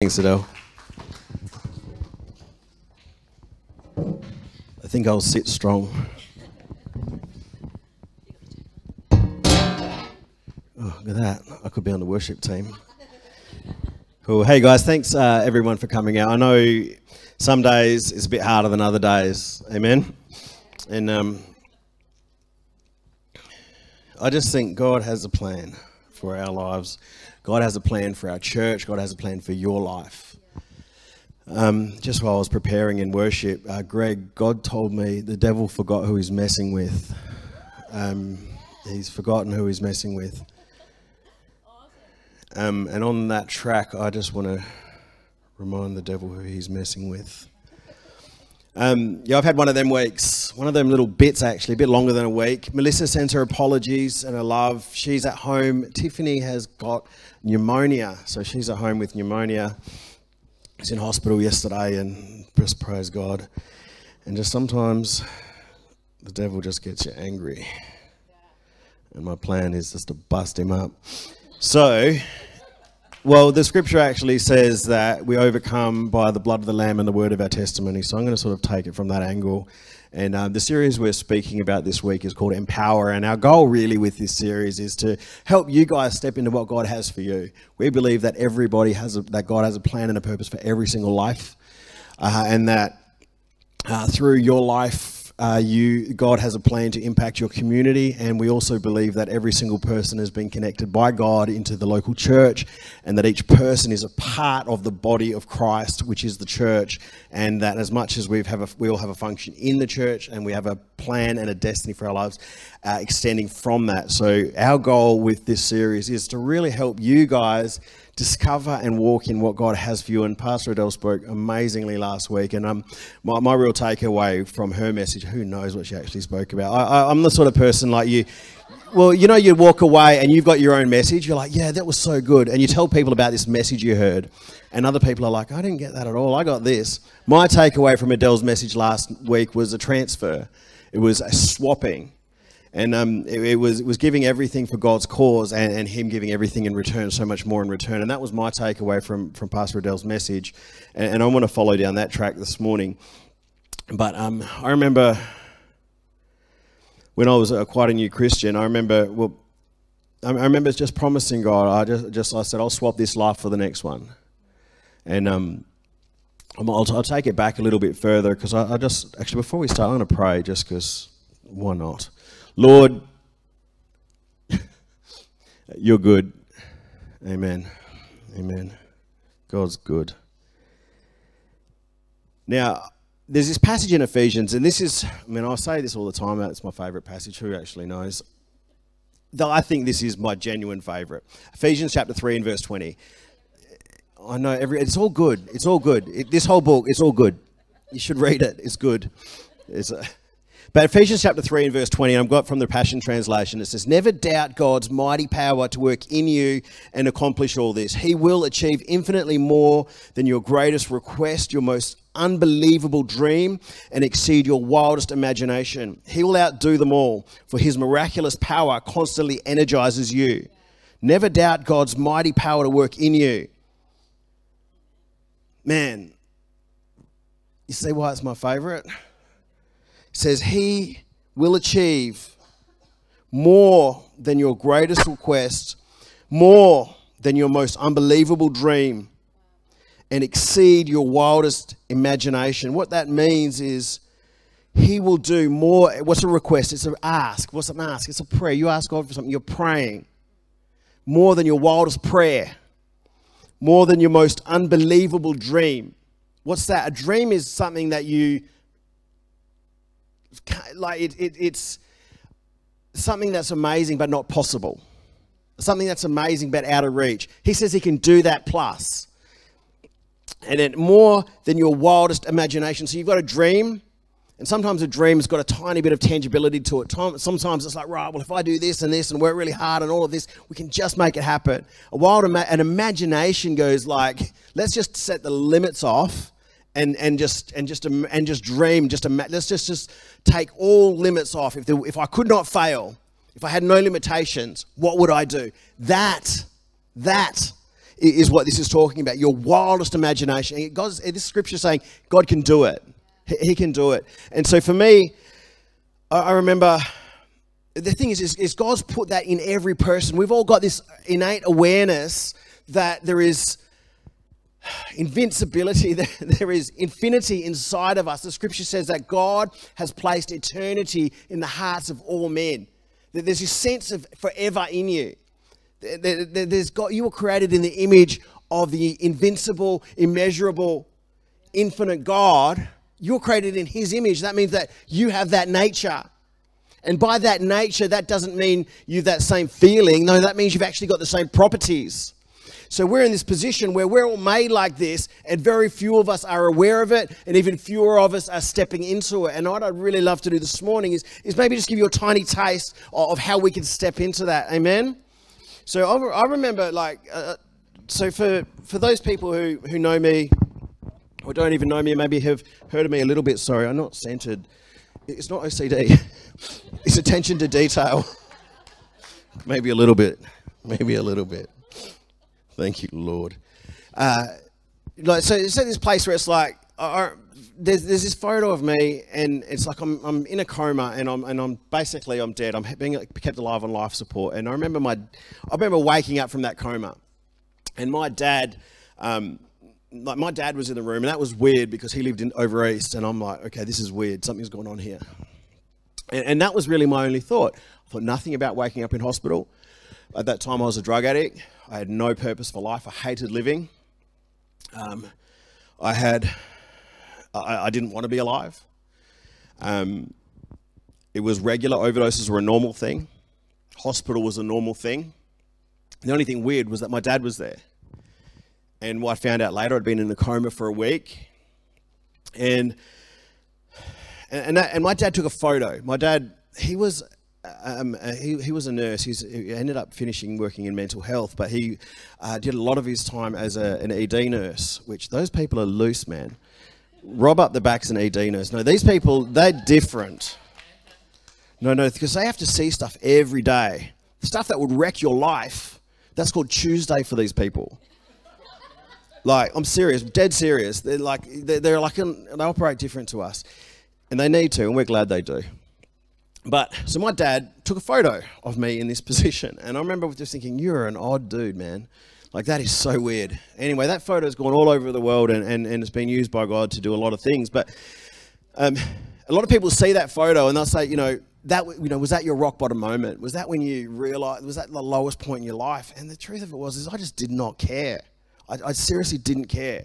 Thanks, Adele. I think I'll sit strong. Oh, look at that. I could be on the worship team. Cool. Hey, guys, thanks uh, everyone for coming out. I know some days it's a bit harder than other days. Amen. And um, I just think God has a plan for our lives. God has a plan for our church. God has a plan for your life. Um, just while I was preparing in worship, uh, Greg, God told me the devil forgot who he's messing with. Um, he's forgotten who he's messing with. Um, and on that track, I just want to remind the devil who he's messing with. Um, yeah, I've had one of them weeks, one of them little bits actually, a bit longer than a week. Melissa sends her apologies and her love. She's at home. Tiffany has got pneumonia, so she's at home with pneumonia. She's in hospital yesterday, and just praise God. And just sometimes the devil just gets you angry. And my plan is just to bust him up. So, well, the scripture actually says that we overcome by the blood of the Lamb and the word of our testimony. So I'm going to sort of take it from that angle. And um, the series we're speaking about this week is called Empower. And our goal, really, with this series is to help you guys step into what God has for you. We believe that everybody has a, that God has a plan and a purpose for every single life, uh, and that uh, through your life, uh, you God has a plan to impact your community, and we also believe that every single person has been connected by God into the local church, and that each person is a part of the body of Christ, which is the church, and that as much as we have a, we all have a function in the church, and we have a plan and a destiny for our lives, uh, extending from that. So our goal with this series is to really help you guys discover and walk in what God has for you. And Pastor Adele spoke amazingly last week. And um, my, my real takeaway from her message, who knows what she actually spoke about? I, I, I'm the sort of person like you. Well, you know, you walk away and you've got your own message. You're like, yeah, that was so good. And you tell people about this message you heard. And other people are like, I didn't get that at all. I got this. My takeaway from Adele's message last week was a transfer, it was a swapping and um, it, it, was it was giving everything for God's cause and, and Him giving everything in return, so much more in return. And that was my takeaway from from Pastor Adele's message, and, and I want to follow down that track this morning. But um, I remember when I was a, quite a new Christian. I remember well, I, remember just promising God. I just just I said I'll swap this life for the next one, and um, I'll, I'll take it back a little bit further because I, I just actually before we start, I'm going to pray just because why not. Lord, you're good. Amen. Amen. God's good. Now, there's this passage in Ephesians, and this is, I mean, I'll say this all the time, it's my favorite passage. Who actually knows? Though I think this is my genuine favorite. Ephesians chapter 3 and verse 20. I know every, it's all good. It's all good. It, this whole book, it's all good. You should read it. It's good. It's a, but Ephesians chapter 3 and verse 20, I've got from the Passion Translation, it says, Never doubt God's mighty power to work in you and accomplish all this. He will achieve infinitely more than your greatest request, your most unbelievable dream, and exceed your wildest imagination. He will outdo them all, for his miraculous power constantly energizes you. Never doubt God's mighty power to work in you. Man, you see why it's my favorite? Says he will achieve more than your greatest request, more than your most unbelievable dream, and exceed your wildest imagination. What that means is he will do more. What's a request? It's an ask. What's an ask? It's a prayer. You ask God for something, you're praying. More than your wildest prayer, more than your most unbelievable dream. What's that? A dream is something that you like it, it, it's something that's amazing but not possible. Something that's amazing but out of reach. He says he can do that plus. And it more than your wildest imagination. So you've got a dream, and sometimes a dream's got a tiny bit of tangibility to it. Sometimes it's like, right, well, if I do this and this and work really hard and all of this, we can just make it happen. A wild ima- an imagination goes like, let's just set the limits off and and just and just and just dream. Just let's just just take all limits off. If there, if I could not fail, if I had no limitations, what would I do? That that is what this is talking about. Your wildest imagination. God's, eh, this scripture is saying God can do it. He can do it. And so for me, I remember the thing is, is, is God's put that in every person. We've all got this innate awareness that there is invincibility, there is infinity inside of us. The scripture says that God has placed eternity in the hearts of all men. That there's this sense of forever in you. There's God, you were created in the image of the invincible, immeasurable, infinite God. You're created in His image. That means that you have that nature. And by that nature, that doesn't mean you've that same feeling. No, that means you've actually got the same properties. So we're in this position where we're all made like this, and very few of us are aware of it, and even fewer of us are stepping into it. And what I'd really love to do this morning is, is maybe just give you a tiny taste of how we can step into that. Amen? So I, remember, like, uh, uh, so for, for those people who, who know me, or don't even know me, maybe have heard of me a little bit, sorry, I'm not centered. It's not OCD, it's attention to detail. maybe a little bit, maybe a little bit. Thank you, Lord. Uh, like so, it's at this place where it's like there's, there's this photo of me, and it's like I'm, I'm in a coma, and I'm and I'm basically I'm dead. I'm being kept alive on life support, and I remember my I remember waking up from that coma, and my dad. Um, like my dad was in the room, and that was weird because he lived in over east, and I'm like, okay, this is weird. Something's going on here, and, and that was really my only thought. I thought nothing about waking up in hospital. At that time, I was a drug addict. I had no purpose for life. I hated living. Um, I had, I, I, didn't want to be alive. Um, it was regular overdoses were a normal thing. Hospital was a normal thing. The only thing weird was that my dad was there. And what I found out later, I'd been in a coma for a week. And and, that, and my dad took a photo. My dad, he was um, uh, he, he was a nurse. He's, he ended up finishing working in mental health, but he uh, did a lot of his time as a, an ED nurse, which those people are loose, man. Rob up the back's an ED nurse. No, these people, they're different. No, no, because they have to see stuff every day. Stuff that would wreck your life. That's called Tuesday for these people. Like, I'm serious, dead serious. They're like, they're, they're like, an, they operate different to us. And they need to, and we're glad they do. But so my dad took a photo of me in this position, and I remember just thinking, "You're an odd dude, man." Like that is so weird. Anyway, that photo's gone all over the world, and, and, and it's been used by God to do a lot of things. But um, a lot of people see that photo and they'll say, you know, that you know, was that your rock bottom moment? Was that when you realized? Was that the lowest point in your life? And the truth of it was, is I just did not care. I, I seriously didn't care.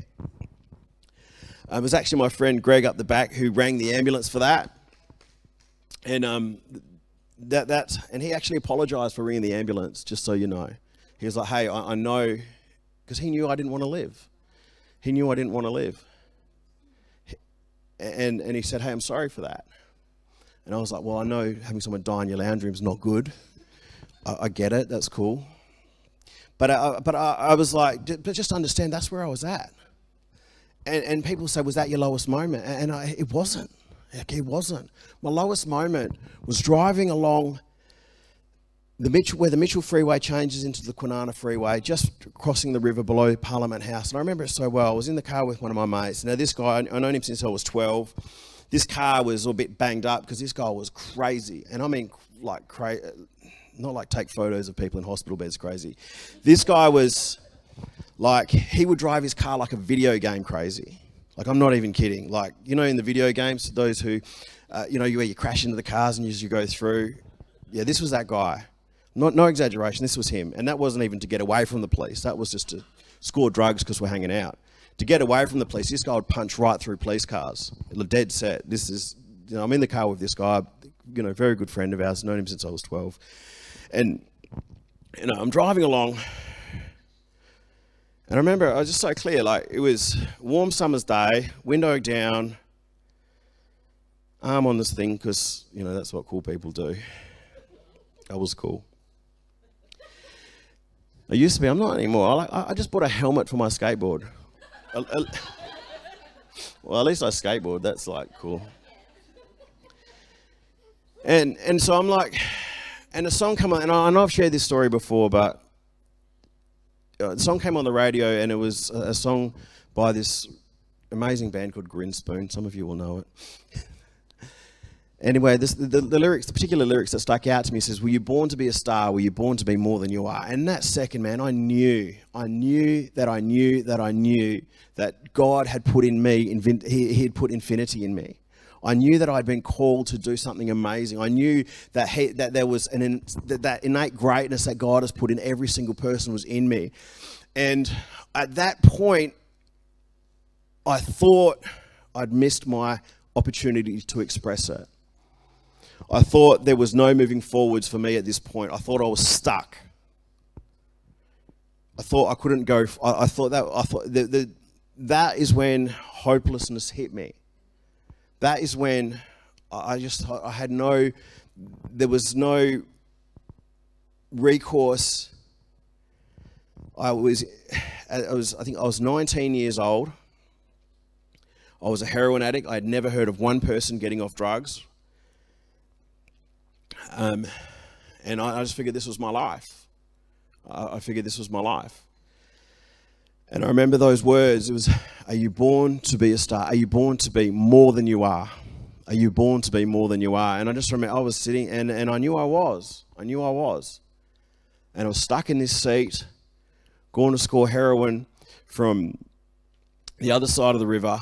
Um, it was actually my friend Greg up the back who rang the ambulance for that and um, that that and he actually apologized for ringing the ambulance, just so you know. He was like, "Hey, I, I know," because he knew I didn't want to live. He knew I didn't want to live. And and he said, "Hey, I'm sorry for that." And I was like, "Well, I know having someone die in your lounge room is not good. I, I get it. That's cool." But I, but I, I was like, "But just understand, that's where I was at." And and people say, "Was that your lowest moment?" And I, it wasn't. Like it wasn't. My lowest moment was driving along the Mitchell, where the Mitchell Freeway changes into the Kwinana Freeway, just crossing the river below Parliament House. And I remember it so well. I was in the car with one of my mates. Now, this guy, I've known him since I was 12. This car was a bit banged up because this guy was crazy. And I mean, like, crazy. Not like take photos of people in hospital beds crazy. This guy was like, he would drive his car like a video game crazy. Like, I'm not even kidding. Like, you know, in the video games, those who, uh, you know, you, where you crash into the cars and as you go through. Yeah, this was that guy. Not, no exaggeration, this was him. And that wasn't even to get away from the police. That was just to score drugs because we're hanging out. To get away from the police, this guy would punch right through police cars. Dead set. This is, you know, I'm in the car with this guy, you know, very good friend of ours, known him since I was 12. And, you know, I'm driving along and I remember I was just so clear, like it was warm summer's day, window down, arm on this thing because you know that's what cool people do. I was cool. I used to be. I'm not anymore. I, I just bought a helmet for my skateboard. well, at least I skateboard. That's like cool. And and so I'm like, and a song come on, and I know I've shared this story before, but uh, the song came on the radio, and it was a, song by this amazing band called Grinspoon. Some of you will know it. anyway, this, the, the, lyrics, the particular lyrics that stuck out to me says, "Were you born to be a star? Were you born to be more than you are?" And that second, man, I knew, I knew that I knew that I knew that God had put in me, he, he had put infinity in me. I knew that I'd been called to do something amazing. I knew that he, that there was an that, that innate greatness that God has put in every single person was in me. And at that point, I thought I'd missed my opportunity to express it. I thought there was no moving forwards for me at this point. I thought I was stuck. I thought I couldn't go. I, I thought that I thought the, the, that is when hopelessness hit me. That is when I just I had no. There was no recourse. I was, I was, I think I was 19 years old. I was a heroin addict. I had never heard of one person getting off drugs. Um, and I, I, just figured this was my life. I, I figured this was my life. And I remember those words. It was, Are you born to be a star? Are you born to be more than you are? Are you born to be more than you are? And I just remember I was sitting and, and I knew I was. I knew I was. And I was stuck in this seat, going to score heroin from the other side of the river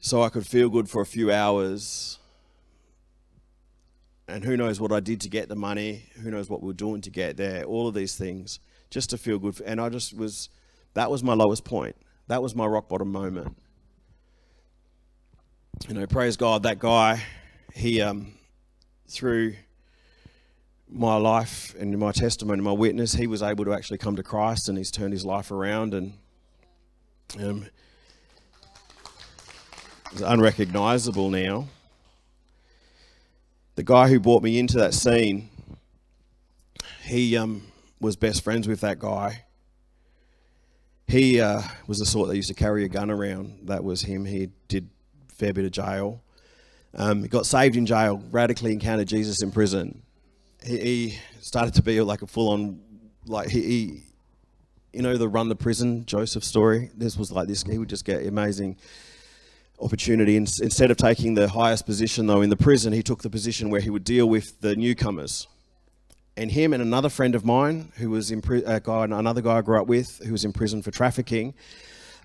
so I could feel good for a few hours. And who knows what I did to get the money? Who knows what we are doing to get there? All of these things just to feel good. And I just was, that was my lowest point. That was my rock bottom moment. You know, praise God, that guy, he, um, through my life and my testimony, my witness, he was able to actually come to Christ and he's turned his life around and um, is unrecognizable now. The guy who brought me into that scene, he um, was best friends with that guy. He uh, was the sort that used to carry a gun around. That was him. He did fair bit of jail. Um, he got saved in jail, radically encountered Jesus in prison. He, he started to be like a full on, like, he, he, you know, the run the prison Joseph story. This was like this. He would just get amazing opportunity. Instead of taking the highest position, though, in the prison, he took the position where he would deal with the newcomers. And him and another friend of mine, who was in pri- a guy, another guy I grew up with, who was in prison for trafficking,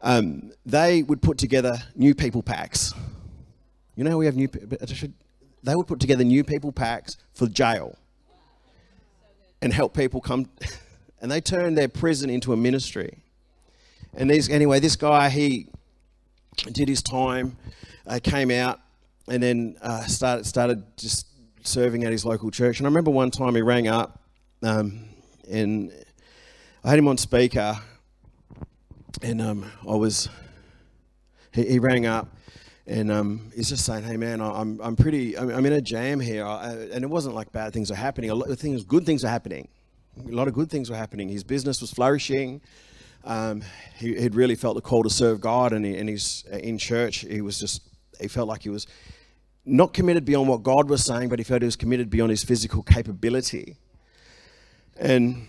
um, they would put together new people packs. You know, we have new. They would put together new people packs for jail, and help people come. and they turned their prison into a ministry. And these, anyway, this guy, he did his time, uh, came out, and then uh, started started just serving at his local church. And I remember one time he rang up, um, and I had him on speaker, and um, I was he, he, rang up. And um, he's just saying, "Hey man, I'm I'm pretty. I'm, I'm in a jam here, I, and it wasn't like bad things are happening. A lot of things, good things are happening. A lot of good things were happening. His business was flourishing um, he, would really felt the call to serve God, and, he, and he's uh, in church. He was just he felt like he was not committed beyond what God was saying, but he felt he was committed beyond his physical capability. And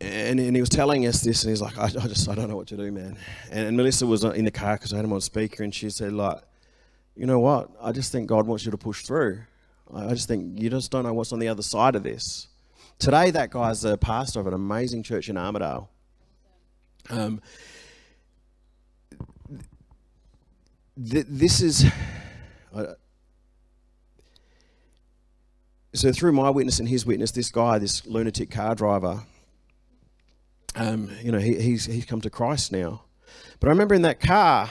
and, and he was telling us this, and he's like, I, I just I don't know what to do, man. And, and Melissa was in the car because I had him on speaker, and she said, like, you know what? I just think God wants you to push through. I just think you just don't know what's on the other side of this. Today, that guy's a pastor of an amazing church in Armidale. Um, th- this is. Uh, so, through my witness and his witness, this guy, this lunatic car driver, um, you know, he, he's, he's come to Christ now. But I remember in that car,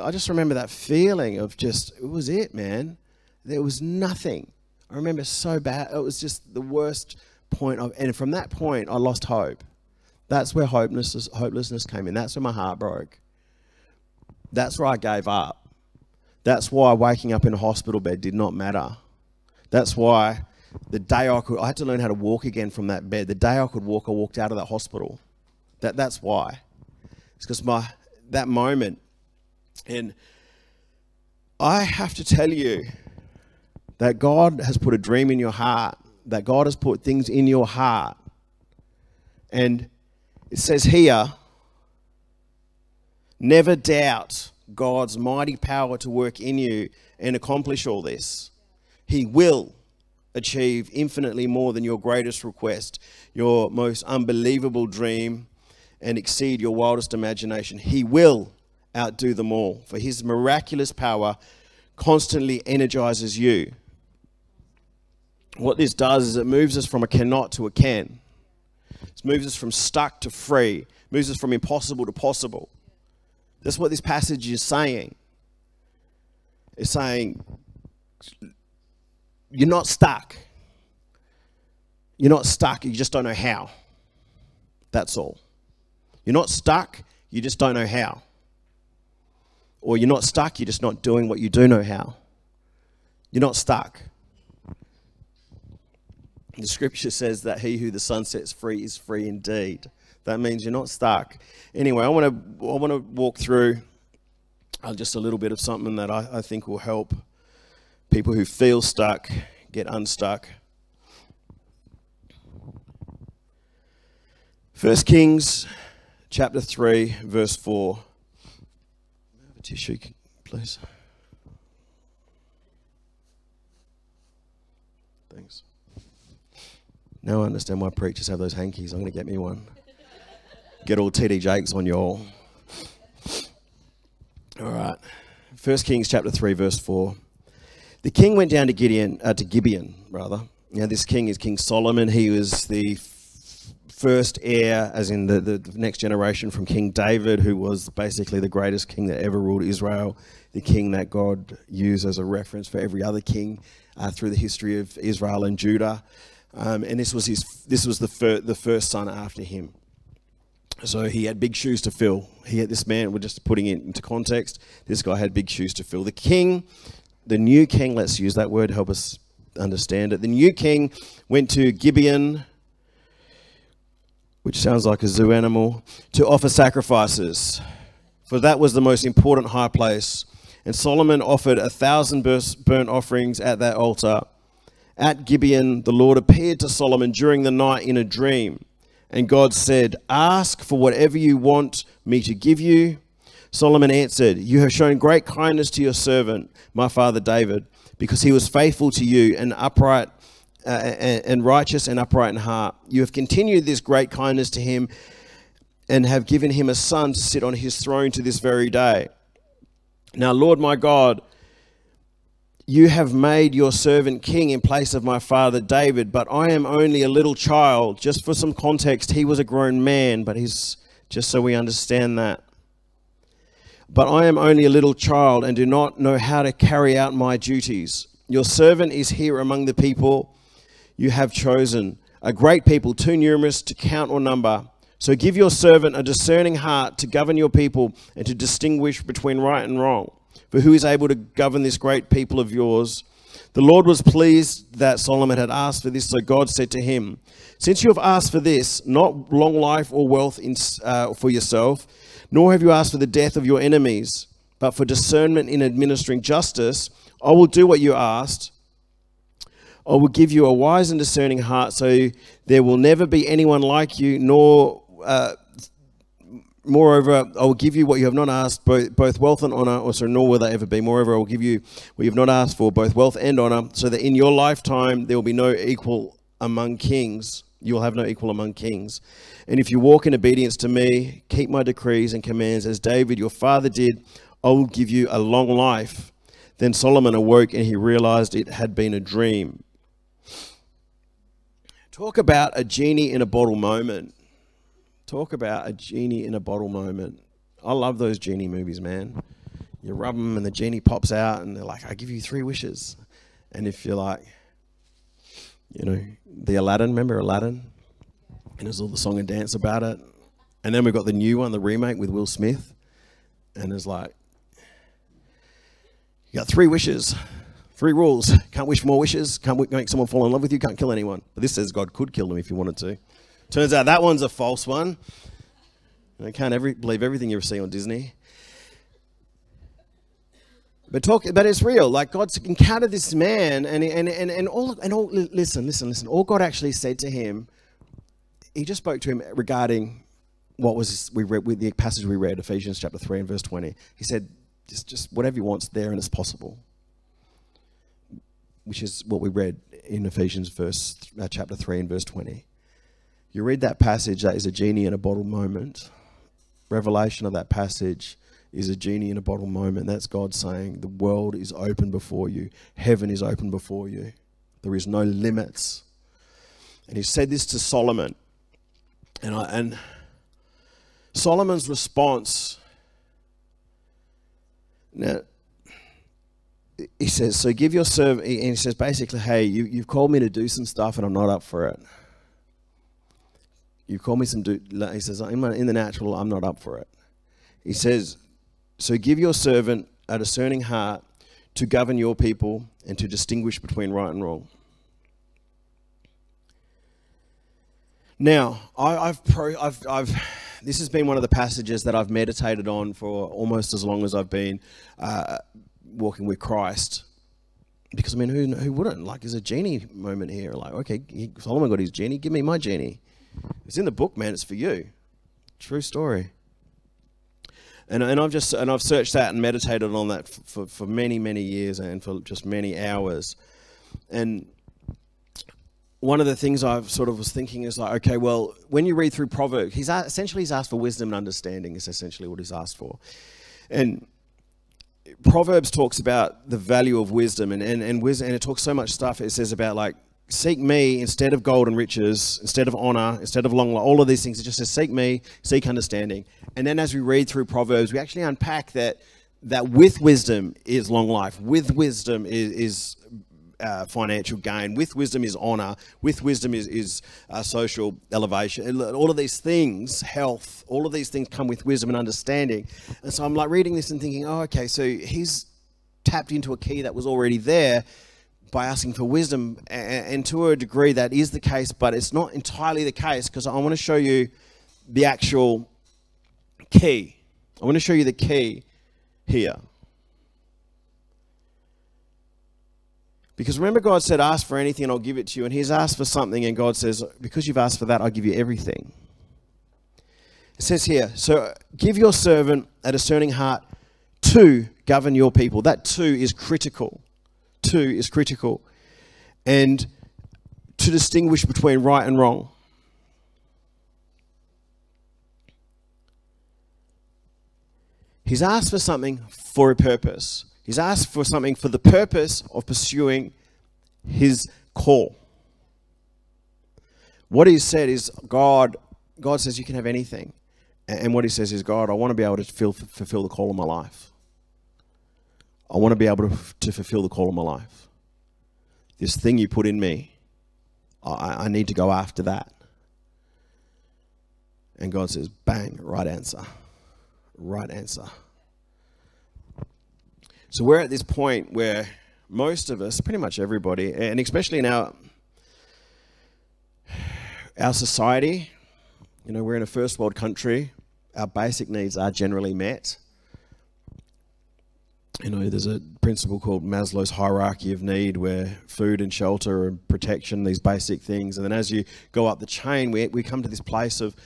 I just remember that feeling of just, it was it, man. There was nothing. I remember so bad. It was just the worst point of, and from that point, I lost hope. That's where hopelessness, hopelessness came in. That's where my heart broke. That's where I gave up. That's why waking up in a hospital bed did not matter. That's why the day I could, I had to learn how to walk again from that bed. The day I could walk, I walked out of that hospital. That, that's why. It's because my, that moment, and I have to tell you that God has put a dream in your heart that God has put things in your heart. And it says here, never doubt God's mighty power to work in you and accomplish all this. He will achieve infinitely more than your greatest request, your most unbelievable dream, and exceed your wildest imagination. He will outdo them all, for his miraculous power constantly energizes you. What this does is it moves us from a cannot to a can. It moves us from stuck to free, moves us from impossible to possible. That's what this passage is saying. It's saying you're not stuck. You're not stuck, you just don't know how. That's all. You're not stuck, you just don't know how. Or you're not stuck, you're just not doing what you do know how. You're not stuck. The scripture says that he who the Son sets free is free indeed. That means you're not stuck. Anyway, I want to I want to walk through uh, just a little bit of something that I, I think will help people who feel stuck get unstuck. First Kings chapter 3 verse 4 tissue, please. Thanks. Now I understand why preachers have those hankies. I'm going to get me one. Get all TD Jakes on you all. All right. First Kings chapter 3, verse 4. The king went down to Gideon, uh, to Gibeon, rather. Now, this king is King Solomon. He was the first heir, as in the, the next generation from King David, who was basically the greatest king that ever ruled Israel, the king that God used as a reference for every other king uh, through the history of Israel and Judah. Um, and this was his. This was the fir- the first son after him. So he had big shoes to fill. He had this man. We're just putting it into context. This guy had big shoes to fill. The king, the new king. Let's use that word. Help us understand it. The new king went to Gibeon which sounds like a zoo animal, to offer sacrifices, for that was the most important high place. And Solomon offered a thousand burnt offerings at that altar. At Gibeon, the Lord appeared to Solomon during the night in a dream. And God said, Ask for whatever you want me to give you. Solomon answered, You have shown great kindness to your servant, my father David, because he was faithful to you and upright uh, and, and righteous and upright in heart. You have continued this great kindness to him and have given him a son to sit on his throne to this very day. Now, Lord my God, you have made your servant king in place of my father David, but I am only a little child. Just for some context, he was a grown man, but he's just so we understand that. But I am only a little child and do not know how to carry out my duties. Your servant is here among the people you have chosen, a great people, too numerous to count or number. So give your servant a discerning heart to govern your people and to distinguish between right and wrong. For who is able to govern this great people of yours? The Lord was pleased that Solomon had asked for this, so God said to him, Since you have asked for this, not long life or wealth in, uh, for yourself, nor have you asked for the death of your enemies, but for discernment in administering justice, I will do what you asked. I will give you a wise and discerning heart, so there will never be anyone like you, nor, uh, moreover, I will give you what you have not asked, both, both wealth and honor, or so nor will they ever be. Moreover, I will give you what you have not asked for, both wealth and honor, so that in your lifetime there will be no equal among kings. You will have no equal among kings. And if you walk in obedience to me, keep my decrees and commands, as David your father did, I will give you a long life. Then Solomon awoke and he realized it had been a dream. Talk about a genie in a bottle moment. Talk about a genie in a bottle moment. I love those genie movies, man. You rub them and the genie pops out and they're like, I give you three wishes. And if you're like, you know, the Aladdin, remember Aladdin? And there's all the song and dance about it. And then we've got the new one, the remake with Will Smith. And it's like, you got three wishes. Three rules. Can't wish more wishes. Can't make someone fall in love with you. Can't kill anyone. But this says God could kill them if you wanted to. Turns out that one's a false one. You can't every, believe everything you see on Disney. But talk, but it's real. Like God's encountered this man, and and and and all and all. Listen, listen, listen. All God actually said to him, He just spoke to him regarding what was we read with the passage we read, Ephesians chapter three and verse twenty. He said, "Just, just whatever you want's there, and it's possible." Which is what we read in Ephesians verse uh, chapter three and verse twenty. You read that passage, that is a genie in a bottle moment. Revelation of that passage is a genie in a bottle moment. That's God saying, The world is open before you, heaven is open before you. There is no limits. And he said this to Solomon. And, I, and Solomon's response now, he says, So give your servant, and he says basically, Hey, you, you've called me to do some stuff and I'm not up for it. You call me some dude. He says, in, the natural, I'm not up for it. He says, so give your servant a discerning heart to govern your people and to distinguish between right and wrong. Now, I, have pro, I've, I've, this has been one of the passages that I've meditated on for almost as long as I've been uh, walking with Christ. Because I mean, who, who wouldn't? Like, there's a genie moment here. Like, okay, Solomon got his genie. Give me my genie. It's in the book, man. It's for you. True story. And, and I've just and I've searched that and meditated on that for, for many many years and for just many hours, and one of the things I've sort of was thinking is like, okay, well, when you read through Proverbs, he's essentially he's asked for wisdom and understanding. Is essentially what he's asked for, and Proverbs talks about the value of wisdom and and and wisdom, and it talks so much stuff. It says about like seek me instead of gold and riches, instead of honor, instead of long life, all of these things. It just says seek me, seek understanding. And then as we read through Proverbs, we actually unpack that that with wisdom is long life, with wisdom is, is uh, financial gain, with wisdom is honor, with wisdom is, is uh, social elevation. All of these things, health, all of these things come with wisdom and understanding. And so I'm like reading this and thinking, oh, okay, so he's tapped into a key that was already there by asking for wisdom. And to a degree, that is the case, but it's not entirely the case because I want to show you the actual key. I want to show you the key here. Because remember, God said, Ask for anything and I'll give it to you. And He's asked for something, and God says, Because you've asked for that, I'll give you everything. It says here, So give your servant a discerning heart to govern your people. That too is critical two is critical. And to distinguish between right and wrong. He's asked for something for a purpose. He's asked for something for the purpose of pursuing his call. What he said is, God, God says you can have anything. And what he says is, God, I want to be able to fulfill the call of my life. I want to be able to, to fulfill the call of my life. This thing you put in me, I, I need to go after that. And God says, bang, right answer. Right answer. So we're at this point where most of us, pretty much everybody, and especially in our, our society, you know, we're in a first world country, our basic needs are generally met you know, there's a principle called Maslow's hierarchy of need where food and shelter and protection, these basic things. And then as you go up the chain, we, we come to this place of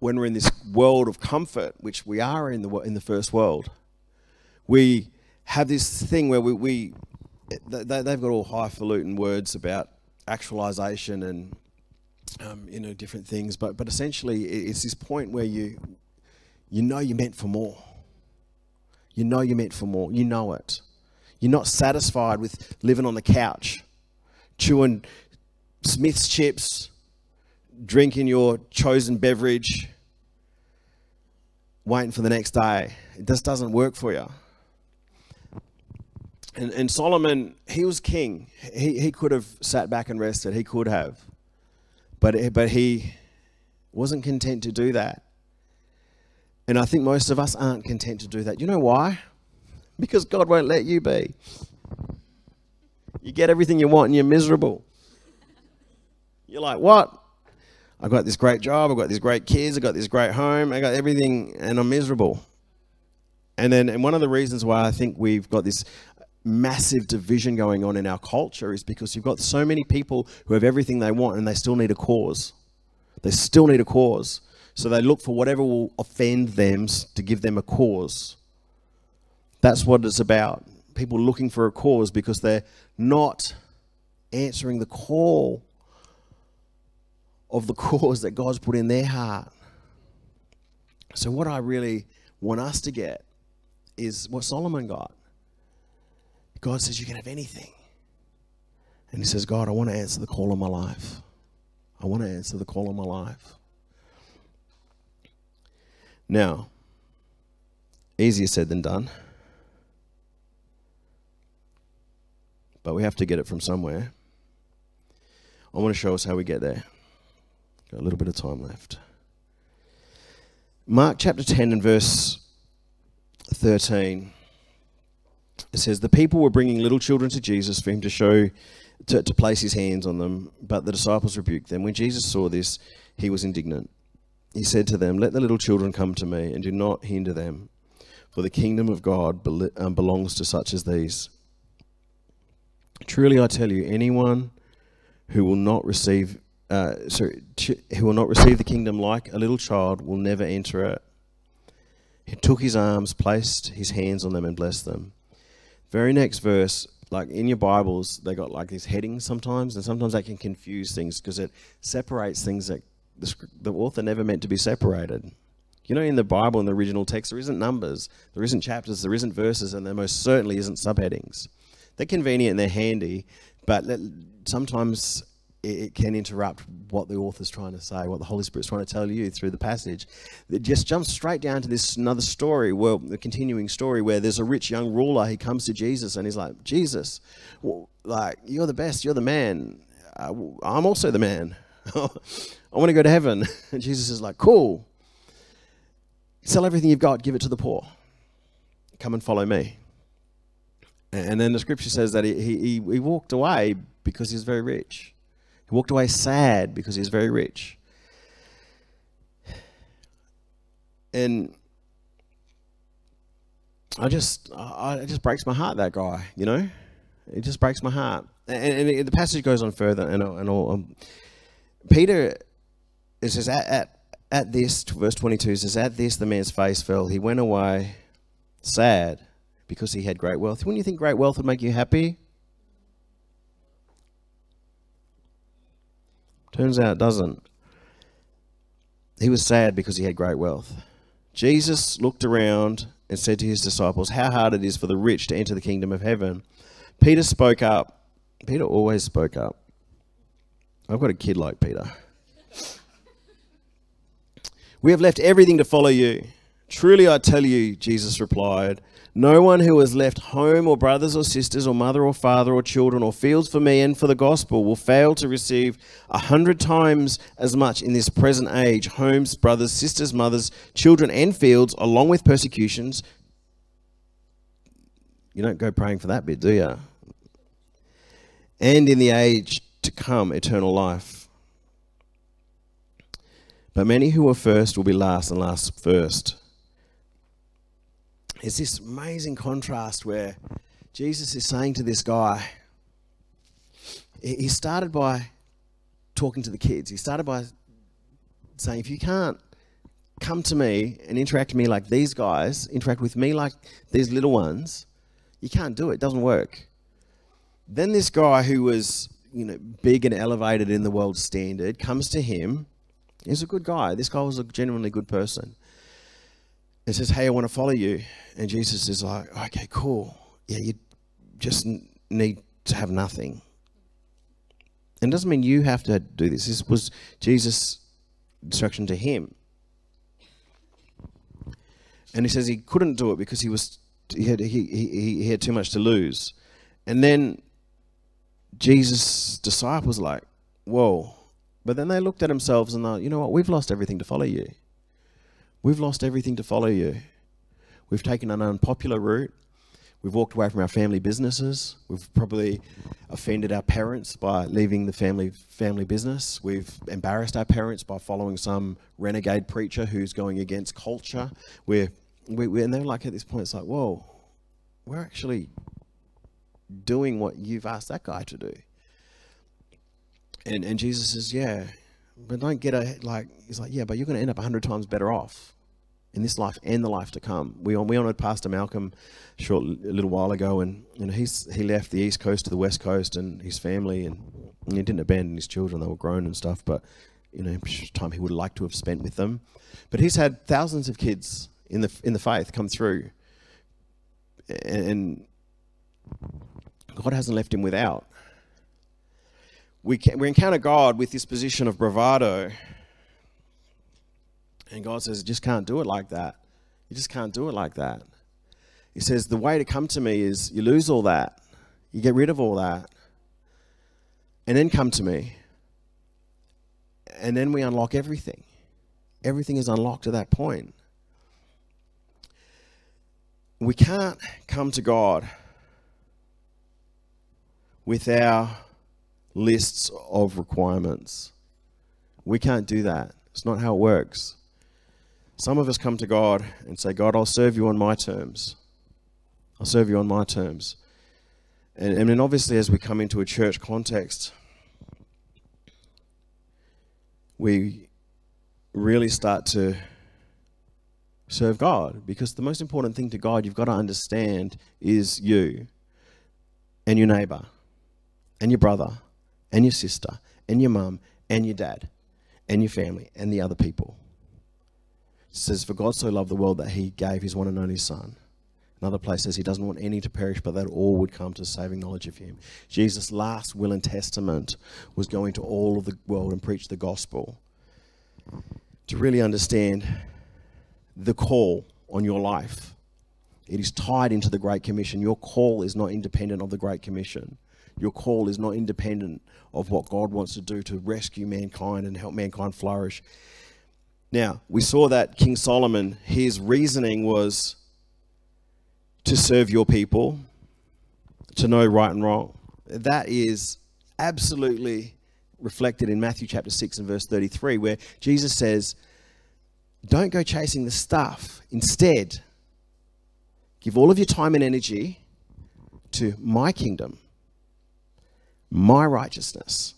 when we're in this world of comfort, which we are in the, in the first world, we have this thing where we, we they, they've got all highfalutin words about actualization and um, you know different things, but but essentially it's this point where you you know you're meant for more you know you're meant for more. You know it. You're not satisfied with living on the couch, chewing Smith's chips, drinking your chosen beverage, waiting for the next day. It just doesn't work for you. And, and Solomon, he was king. He, he could have sat back and rested. He could have. But, but he wasn't content to do that. And I think most of us aren't content to do that. You know why? Because God won't let you be. You get everything you want and you're miserable. You're like, what? I've got this great job, I've got these great kids, I've got this great home, I got everything, and I'm miserable. And then, and one of the reasons why I think we've got this massive division going on in our culture is because you've got so many people who have everything they want and they still need a cause. They still need a cause. So they look for whatever will offend them to give them a cause. That's what it's about. People looking for a cause because they're not answering the call of the cause that God's put in their heart. So, what I really want us to get is what Solomon got. God says, You can have anything. And he says, God, I want to answer the call of my life. I want to answer the call of my life. Now, easier said than done. But we have to get it from somewhere. I want to show us how we get there. Got a little bit of time left. Mark chapter 10 and verse 13. It says, The people were bringing little children to Jesus for him to show, to, to place his hands on them, but the disciples rebuked them. When Jesus saw this, he was indignant. He said to them, Let the little children come to me, and do not hinder them, for the kingdom of God um, belongs to such as these. Truly I tell you, anyone who will not receive uh, sorry, who will not receive the kingdom like a little child will never enter it. He took his arms, placed his hands on them, and blessed them. Very next verse, like in your Bibles, they got like these headings sometimes, and sometimes they can confuse things because it separates things that the, the author never meant to be separated. You know, in the Bible, in the original text, there isn't numbers, there isn't chapters, there isn't verses, and there most certainly isn't subheadings. They're convenient they're handy, but sometimes it can interrupt what the author's trying to say, what the Holy Spirit's trying to tell you through the passage. It just jumps straight down to this another story, well, the continuing story where there's a rich young ruler. He comes to Jesus and he's like, Jesus, well, like you're the best, you're the man. Uh, I'm also the man. I want to go to heaven. And Jesus is like, cool. Sell everything you've got, give it to the poor. Come and follow me. And then the scripture says that he, he, he walked away because he's very rich. He walked away sad because he was very rich. And I just, I, it just breaks my heart, that guy, you know? It just breaks my heart. And, and the passage goes on further, and, and all. Um, Peter, it says, at, at, at this, verse 22 says, At this the man's face fell. He went away sad because he had great wealth. Wouldn't you think great wealth would make you happy? Turns out it doesn't. He was sad because he had great wealth. Jesus looked around and said to his disciples, How hard it is for the rich to enter the kingdom of heaven. Peter spoke up. Peter always spoke up. I've got a kid like Peter. We have left everything to follow you. Truly I tell you, Jesus replied, no one who has left home or brothers or sisters or mother or father or children or fields for me and for the gospel will fail to receive a hundred times as much in this present age homes, brothers, sisters, mothers, children, and fields, along with persecutions. You don't go praying for that bit, do you? And in the age to come, eternal life. But many who are first will be last, and last first it's this amazing contrast where Jesus is saying to this guy, he started by talking to the kids. He started by saying, if you can't come to me and interact with me like these guys, interact with me like these little ones, you can't do it. It doesn't work. Then this guy who was, you know, big and elevated in the world standard comes to him. He's a good guy. This guy was a genuinely good person and says, Hey, I want to follow you. And Jesus is like, Okay, cool. Yeah, you just need to have nothing. And it doesn't mean you have to do this. This was Jesus' instruction to him. And he says he couldn't do it because he was he had he, he, he had too much to lose. And then Jesus' disciples like, whoa. But then they looked at themselves and thought, you know what, we've lost everything to follow you. We've lost everything to follow you. We've taken an unpopular route. We've walked away from our family businesses. We've probably offended our parents by leaving the family family business. We've embarrassed our parents by following some renegade preacher who's going against culture. We're we, we, and they're like at this point, it's like, whoa, we're actually doing what you've asked that guy to do. And and Jesus says, yeah, but don't get a like. He's like, yeah, but you're going to end up a hundred times better off in this life and the life to come. We we honoured Pastor Malcolm short a little while ago, and you know he's he left the east coast to the west coast, and his family, and, and he didn't abandon his children; they were grown and stuff. But you know, time he would liked to have spent with them. But he's had thousands of kids in the in the faith come through, and God hasn't left him without. We can, we encounter God with this position of bravado, and God says, "You just can't do it like that. You just can't do it like that." He says, "The way to come to me is you lose all that, you get rid of all that, and then come to me." And then we unlock everything. Everything is unlocked at that point. We can't come to God with our lists of requirements. We can't do that. It's not how it works. Some of us come to God and say, God, I'll serve you on my terms. I'll serve you on my terms. And, and then obviously, as we come into a church context, we really start to serve God because the most important thing to God you've got to understand is you and your neighbor and your brother and your sister and your mum and your dad and your family and the other people. It says, For God so loved the world that he gave his one and only Son. Another place says he doesn't want any to perish, but that all would come to saving knowledge of him. Jesus' last will and testament was going to all of the world and preach the gospel. To really understand the call on your life. It is tied into the Great Commission. Your call is not independent of the Great Commission. Your call is not independent of what God wants to do to rescue mankind and help mankind flourish. Now, we saw that King Solomon, his reasoning was to serve your people, to know right and wrong. That is absolutely reflected in Matthew chapter 6 and verse 33, where Jesus says, don't go chasing the stuff. Instead, give all of your time and energy to my kingdom, my righteousness,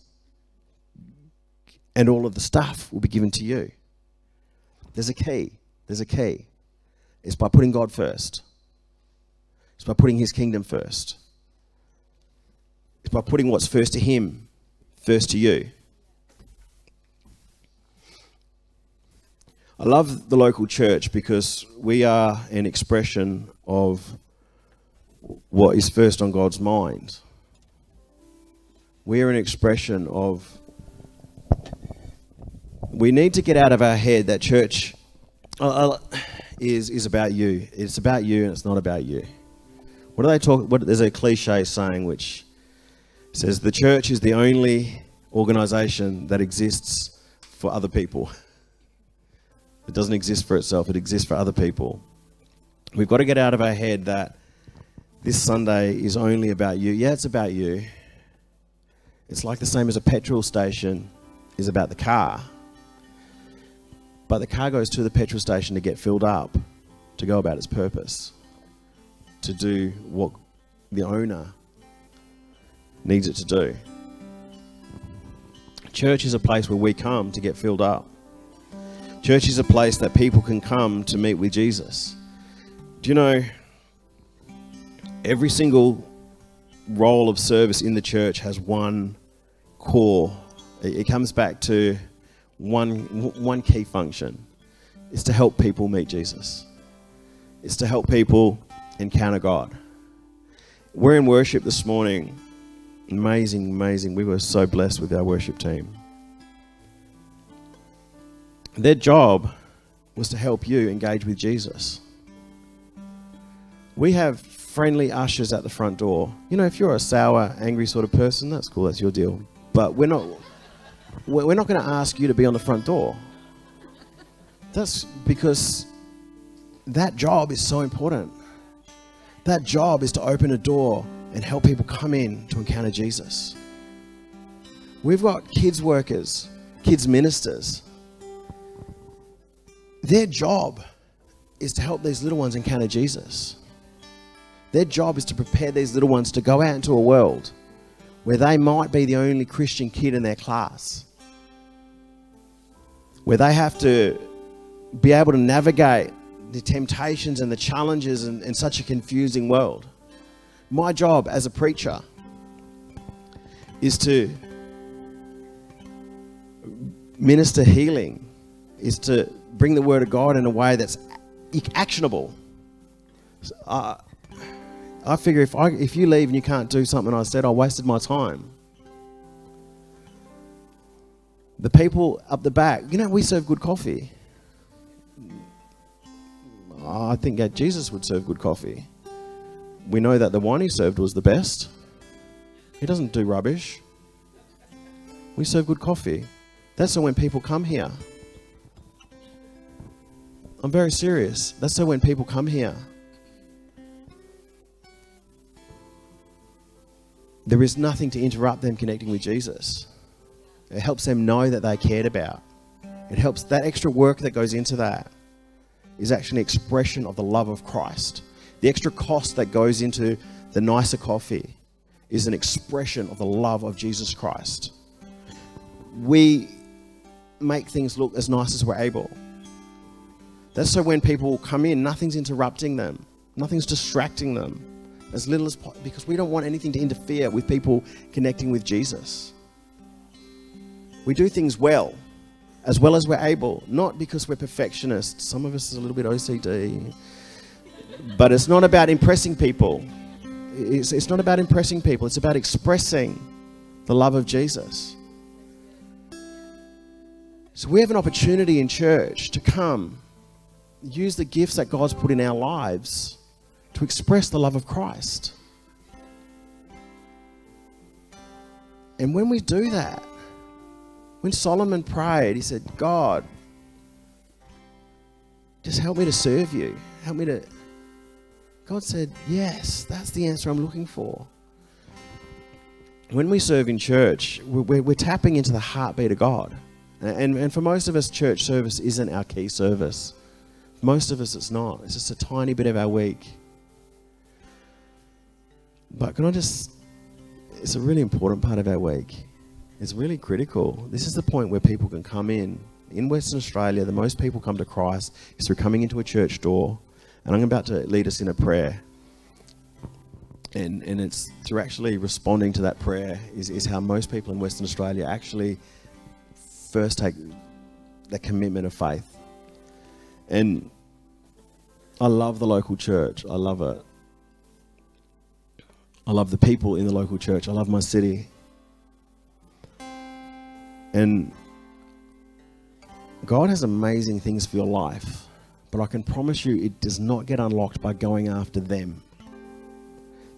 and all of the stuff will be given to you. There's a key. There's a key. It's by putting God first. It's by putting his kingdom first. It's by putting what's first to him first to you. I love the local church because we are an expression of what is first on God's mind. We are an expression of. We need to get out of our head that church uh, uh, is is about you. It's about you, and it's not about you. What do they talk? What, there's a cliche saying which says the church is the only organization that exists for other people. It doesn't exist for itself, it exists for other people. We've got to get out of our head that this Sunday is only about you. Yeah, it's about you. It's like the same as a petrol station is about the car. But the car goes to the petrol station to get filled up, to go about its purpose, to do what the owner needs it to do. Church is a place where we come to get filled up. Church is a place that people can come to meet with Jesus. Do you know, every single role of service in the church has one core. It comes back to one, one key function. It's to help people meet Jesus. It's to help people encounter God. We're in worship this morning. Amazing, amazing. We were so blessed with our worship team. Their job was to help you engage with Jesus. We have friendly ushers at the front door. You know, if you're a sour, angry sort of person, that's cool, that's your deal. But we're not we're not going to ask you to be on the front door. That's because that job is so important. That job is to open a door and help people come in to encounter Jesus. We've got kids workers, kids ministers their job is to help these little ones encounter Jesus. Their job is to prepare these little ones to go out into a world where they might be the only Christian kid in their class, where they have to be able to navigate the temptations and the challenges in, in such a confusing world. My job as a preacher is to minister healing, is to bring the word of God in a way that's actionable. Uh, I figure if I if you leave and you can't do something I said, I wasted my time. The people up the back, you know, we serve good coffee. I think that Jesus would serve good coffee. We know that the wine he served was the best. He doesn't do rubbish. We serve good coffee. That's so when people come here. I'm very serious. That's so when people come here. There is nothing to interrupt them connecting with Jesus. It helps them know that they're cared about. It helps that extra work that goes into that is actually an expression of the love of Christ. The extra cost that goes into the nicer coffee is an expression of the love of Jesus Christ. We make things look as nice as we're able. That's so when people come in, nothing's interrupting them, nothing's distracting them as little as possible because we don't want anything to interfere with people connecting with Jesus. We do things well, as well as we're able, not because we're perfectionists. Some of us is a little bit OCD, but it's not about impressing people. It's, it's not about impressing people, it's about expressing the love of Jesus. So we have an opportunity in church to come, use the gifts that God's put in our lives to express the love of Christ. And when we do that, when Solomon prayed, he said, God, just help me to serve you. Help me to. God said, Yes, that's the answer I'm looking for. When we serve in church, we're, we're tapping into the heartbeat of God. And, and for most of us, church service isn't our key service. most of us, it's not. It's just a tiny bit of our week. But can I just, it's a really important part of our week. It's really critical. This is the point where people can come in. In Western Australia, the most people come to Christ is through coming into a church door. And I'm about to lead us in a prayer. And, and it's through actually responding to that prayer is, is how most people in Western Australia actually first take that commitment of faith. And I love the local church. I love it. I love the people in the local church. I love my city. And God has amazing things for your life, but I can promise you it does not get unlocked by going after them.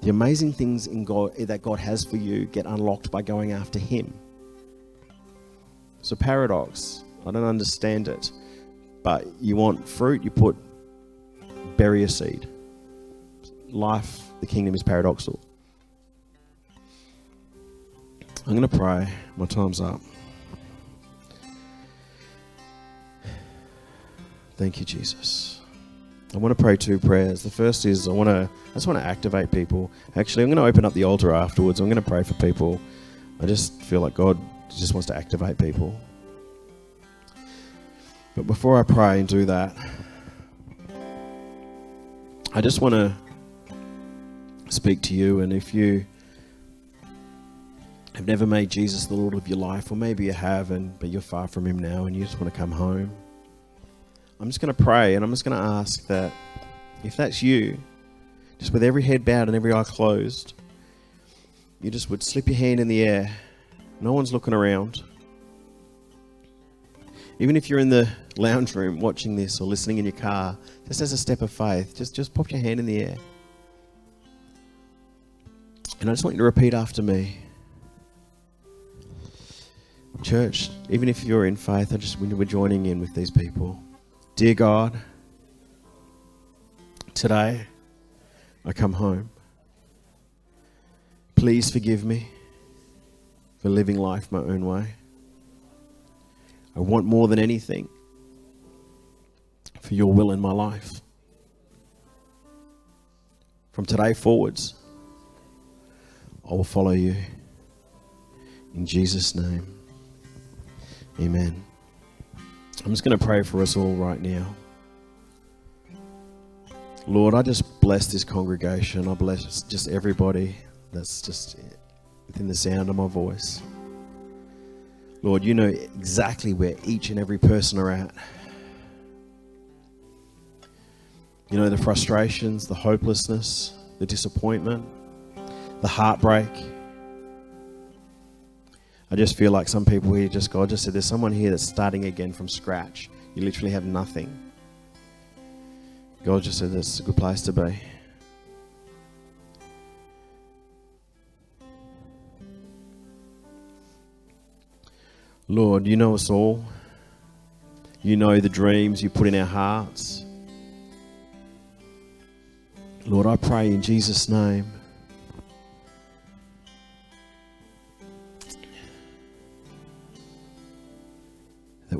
The amazing things in God that God has for you get unlocked by going after Him. It's a paradox. I don't understand it. But you want fruit, you put bury a seed. Life, the kingdom is paradoxical. I'm going to pray. My time's up. Thank you, Jesus. I want to pray two prayers. The first is I want to I just want to activate people. Actually, I'm going to open up the altar afterwards. I'm going to pray for people. I just feel like God just wants to activate people. But before I pray and do that, I just want to speak to you. And if you have never made Jesus the Lord of your life, or maybe you have, and but you're far from Him now, and you just want to come home, I'm just going to pray, and I'm just going to ask that if that's you, just with every head bowed and every eye closed, you just would slip your hand in the air. No one's looking around. Even if you're in the lounge room watching this or listening in your car, just as a step of faith, just, just pop your hand in the air. And I just want you to repeat after me. Church, even if you're in faith, I just we're joining in with these people. Dear God, today I come home. Please forgive me for living life my own way. I want more than anything for your will in my life. from today forwards, I will follow you. In Jesus' name, amen. I'm just going to pray for us all right now. Lord, I just bless this congregation. I bless just everybody that's just within the sound of my voice. Lord, you know exactly where each and every person are at. You know the frustrations, the hopelessness, the disappointment, the heartbreak. I just feel like some people here just, God just said, there's someone here that's starting again from scratch. You literally have nothing. God just said, that's a good place to be. Lord, you know us all. You know the dreams you put in our hearts. Lord, I pray in Jesus' name.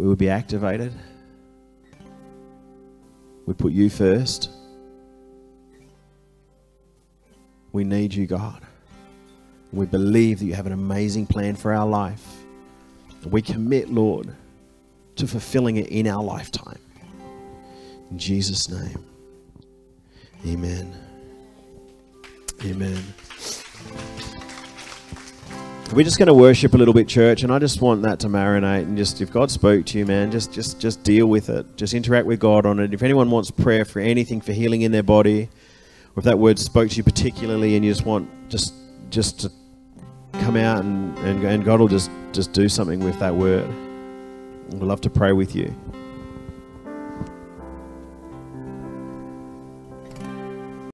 We would be activated. We put you first. We need you, God. We believe that you have an amazing plan for our life. We commit, Lord, to fulfilling it in our lifetime. In Jesus' name. Amen. Amen. We're just going to worship a little bit, church, and I just want that to marinate. And just, if God spoke to you, man, just, just, just deal with it. Just interact with God on it. If anyone wants prayer for anything, for healing in their body, or if that word spoke to you particularly, and you just want just, just to come out and, and, and God will just, just do something with that word. We'd love to pray with you.